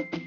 Bye.